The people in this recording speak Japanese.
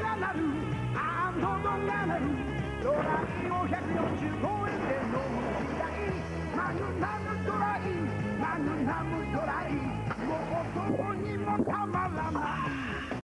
が鳴るああ喉が鳴るドライを145円で飲む時代マグナムドライマグナムドライもう男にもたまらない。